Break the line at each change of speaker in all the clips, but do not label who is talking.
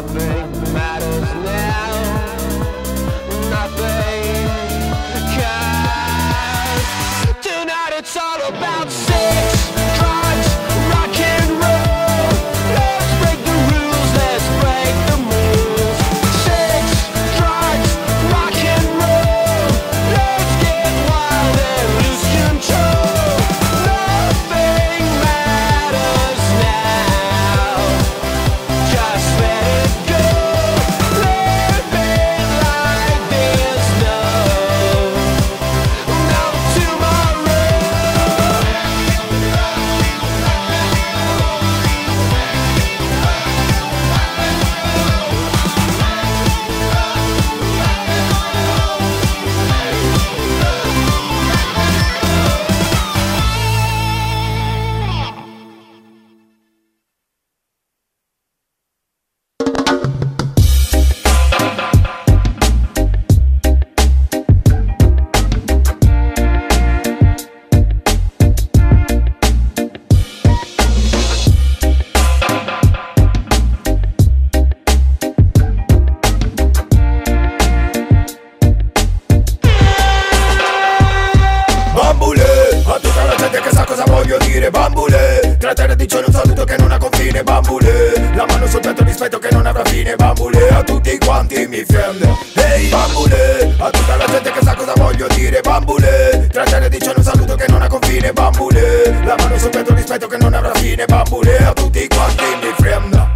happen
Bambule, tra terra dice un saluto che non ha confine Bambule, la mano sul petto rispetto che non avrà fine Bambule, a tutti quanti mi friend Ehi Bambule, a tutta la gente che sa cosa voglio dire Bambule, tra terra dice un saluto che non ha confine Bambule, la mano sul petto rispetto che non avrà fine Bambule, a tutti quanti mi friend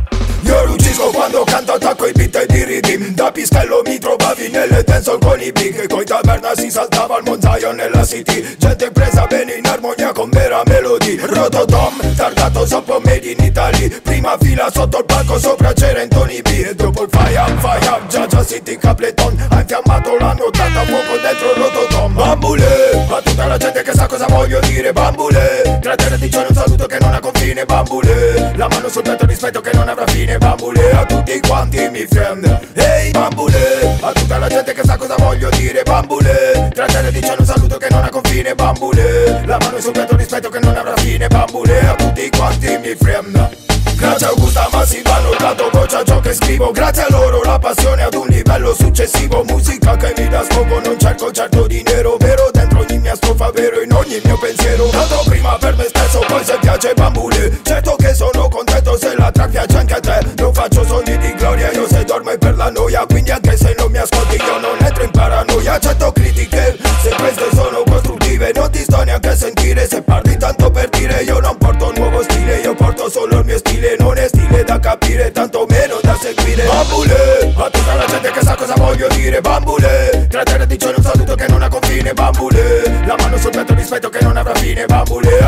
io rugisco quando canto attacco i beat e di ridim Da Pischello mi trovavi nelle dancehall con i big Coi taverna si saltava al montaio nella city. Gente presa bene in armonia con vera melody. Rototom, targato sopra made in Italy. Prima fila sotto il palco sopra c'era in Tony B. E dopo il fire fire up, Giagia City Capleton. Ha infiammato l'anno 80 fuoco dentro Rototom Bambule, a tutta la gente che sa cosa voglio dire Bambule, tra terra dice un saluto che non ha confine Bambule, la mano sul petto rispetto che non avrà fine Bambule, a tutti quanti mi friend. Ehi Bambule, a tutta la gente che sa cosa voglio dire Bambule, tra terra dice un saluto che non ha confine Bambule, la mano sul petto rispetto che non avrà fine Bambule, a tutti quanti mi friend Grazie a Augusta Massivano dato voce a ciò che scrivo. Grazie a loro la passione ad un livello successivo. Musica che mi dà sfogo non cerco certo dinero Vero? Dentro ogni mia strofa vero in ogni mio pensiero. Tanto prima per me stesso poi se piace bambule. Certo che sono contento se la track piace anche a te. Non faccio sogni di gloria io se dormo per la noia. Quindi anche se non mi ascolti io non entro in paranoia. Accetto critiche se queste sono costruttive Non ti sto neanche a sentire. Se parli capire tanto meno da seguire. Bambule, a tutta la gente che sa cosa voglio dire Bambule, tra terra dice un saluto che non ha confine Bambule, la mano sul petto rispetto che non avrà fine Bambule,